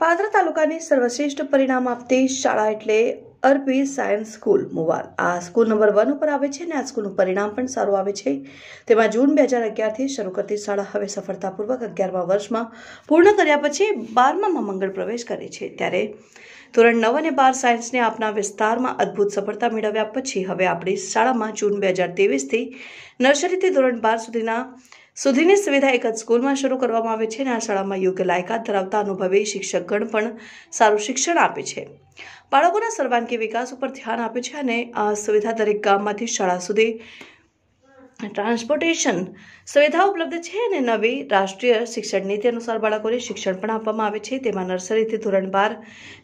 પાદરા તાલુકાની સર્વશ્રેષ્ઠ પરિણામ આપતી શાળા એટલે અરબી સાયન્સ સ્કૂલ, મુવાલ. આ સ્કૂલ નંબર વન ઉપર આવે છે અને આ સ્કૂલનું પરિણામ પણ સારું આવે છે. તેમાં જૂન બે હજાર અગિયારથી શરૂ કરતી શાળા હવે સફળતાપૂર્વક અગિયારમા વર્ષમાં પૂર્ણ કર્યા પછી બારમામાં મંગળ પ્રવેશ કરે છે. ત્યારે ધોરણ નવ અને બાર સાયન્સને આપના વિસ્તારમાં અદ્ભુત સફળતા મેળવ્યા પછી હવે આપણી શાળામાં જૂન બે હજાર ત્રેવીસથી નર્સરીથી ધોરણ બાર સુધીના સુધીની સુવિધા એક જ સ્કૂલમાં શરૂ કરવામાં આવે છે અને આ શાળામાં યોગ્ય લાયકાત ધરાવતા અનુભવી શિક્ષકગણ પણ સારું શિક્ષણ આપે છે. બાળકોના સર્વાંગી વિકાસ ઉપર ધ્યાન આપે છે અને આ સુવિધા દરેક ગામમાંથી શાળા સુધી ટ્રાન્સપોર્ટેશન સુવિધા ઉપલબ્ધ છે અને નવી રાષ્ટ્રીય શિક્ષણ નીતિ અનુસાર બાળકોને શિક્ષણ પણ આપવામાં આવે છે. તેમાં નર્સરીથી ધોરણ બાર,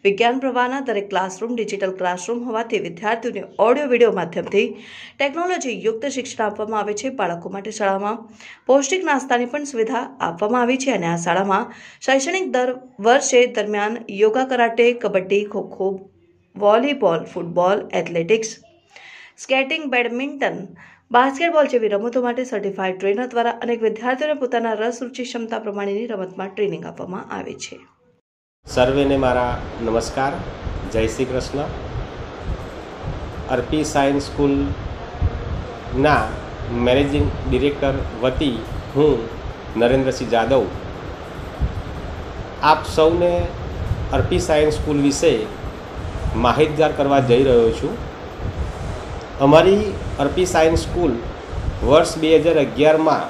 વિજ્ઞાન પ્રવાહના દરેક ક્લાસરૂમ, ડિજિટલ ક્લાસરૂમ હોવાથી વિદ્યાર્થીઓને ઓડિયો, વીડિયો માધ્યમથી ટેકનોલોજી યુક્ત શિક્ષણ આપવામાં આવે છે. બાળકો માટે શાળામાં પૌષ્ટિક નાસ્તાની પણ સુવિધા આપવામાં આવી છે અને આ શાળામાં શૈક્ષણિક દર વર્ષે દરમિયાન yoga, karate, kabaddi, kho kho, volleyball, football, athletics, skating, badminton basketball જેવી રમતો માટે સર્ટિફાઈડ ટ્રેનર દ્વારા અનેક વિદ્યાર્થીઓને પોતાના રસ રુચિ ક્ષમતા પ્રમાણેની રમતમાં ટ્રેનિંગ આપવામાં આવે છે. સર્વેને મારા નમસ્કાર. જય શ્રી કૃષ્ણ. અર્પી સાયન્સ સ્કૂલના મેનેજિંગ ડિરેક્ટર વતી હું નરેન્દ્રસિંહ જાદવ. આપ સૌને અર્પી સાયન્સ સ્કૂલ વિશે માહિતગાર કરવા જઈ રહ્યો છું. અમારી અર્પી સાયન્સ સ્કૂલ વર્ષ બે હજાર અગિયારમાં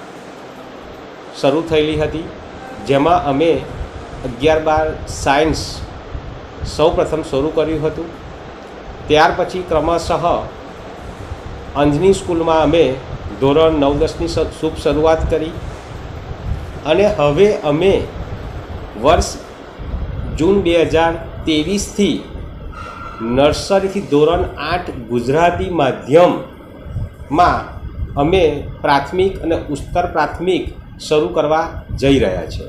શરૂ થયેલી હતી, જેમાં અમે અગિયાર બાર સાયન્સ સૌ પ્રથમ શરૂ કર્યું હતું. ત્યાર પછી ક્રમશઃ અંજની સ્કૂલમાં અમે ધોરણ નવ દસની શુભ શરૂઆત કરી. અને હવે અમે વર્ષ જૂન બે હજાર ત્રેવીસથી નર્સરીથી ધોરણ આઠ ગુજરાતી માધ્યમમાં અમે પ્રાથમિક અને ઉત્તર પ્રાથમિક શરૂ કરવા જઈ રહ્યા છે.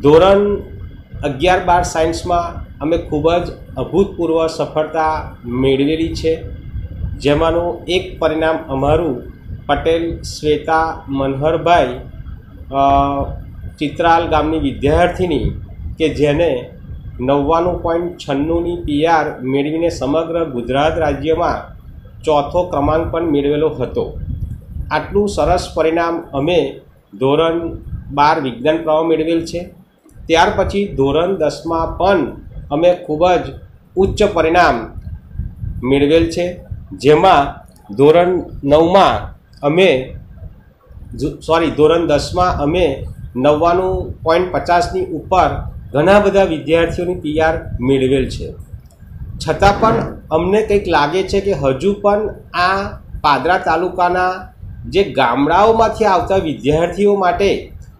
ધોરણ અગિયાર બાર સાયન્સમાં અમે ખૂબ જ અભૂતપૂર્વ સફળતા મેળવેલી છે. જેમાંનું એક પરિણામ અમારું પટેલ શ્વેતા મનહરભાઈ ચિત્રાલ ગામની વિદ્યાર્થીની કે જેને નવ્વાણું પોઈન્ટ છન્નુંની પીઆર મેળવીને સમગ્ર ગુજરાત રાજ્યમાં ચોથો ક્રમાંક પણ મેળવેલો હતો. આટલું સરસ પરિણામ અમે ધોરણ બાર વિજ્ઞાન પ્રવાહ મેળવેલ છે. ત્યાર પછી ધોરણ દસમાં પણ અમે ખૂબ જ ઉચ્ચ પરિણામ મેળવેલ છે. જેમાં ધોરણ નવમાં અમે સોરી ધોરણ દસમાં અમે નવ્વાણું પોઈન્ટ પચાસની ઉપર ઘણા બધા વિદ્યાર્થીઓની પીઆર મેળવેલ છે. છતાં પણ અમને કંઈક લાગે છે કે હજુ પણ આ પાદરા તાલુકાના જે ગામડાઓમાંથી આવતા વિદ્યાર્થીઓ માટે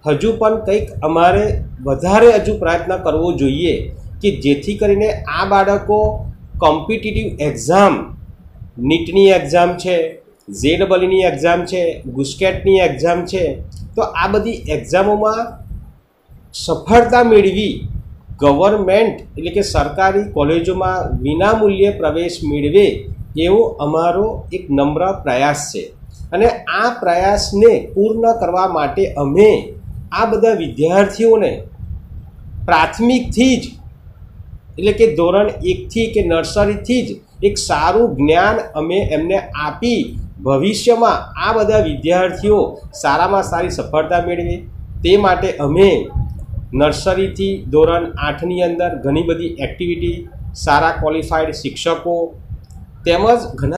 હજુ પણ કંઈક અમારે વધારે હજુ પ્રયત્ન કરવો જોઈએ કે જેથી કરીને આ બાળકો કોમ્પિટિટિવ એક્ઝામ, નીટની એક્ઝામ છે ઝેડબલની એક્ઝામ છે, ગુસ્કેટની એક્ઝામ છે, તો આ બધી એક્ઝામોમાં સફળતા મેળવી ગવર્મેન્ટ એટલે કે સરકારી કોલેજોમાં વિનામૂલ્યે પ્રવેશ મેળવે એવો અમારો એક નમ્ર પ્રયાસ છે. અને આ પ્રયાસને પૂર્ણ કરવા માટે અમે આ બધા વિદ્યાર્થીઓને પ્રાથમિકથી જ એટલે કે ધોરણ એકથી કે નર્સરીથી જ એક સારું જ્ઞાન અમે એમને આપી ભવિષ્યમાં આ બધા વિદ્યાર્થીઓ સારામાં સારી સફળતા મેળવે તે માટે અમે નર્સરીથી ધોરણ આઠની અંદર ઘણી બધી એક્ટિવિટી સારા ક્વોલિફાઈડ શિક્ષકો તેમજ ઘણા